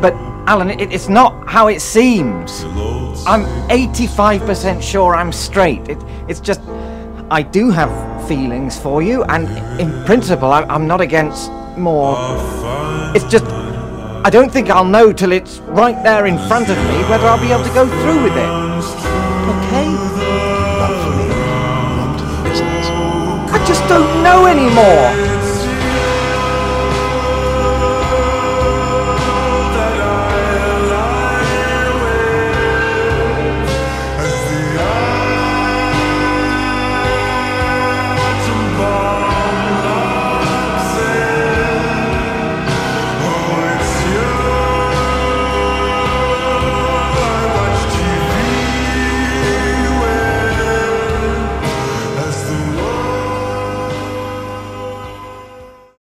But, Alan, it, it's not how it seems. I'm 85% sure I'm straight. It, it's just. I do have feelings for you, and in principle, I, I'm not against more. It's just. I don't think I'll know till it's right there in front of me whether I'll be able to go through with it. Okay? Love for me, not business. I just don't know anymore.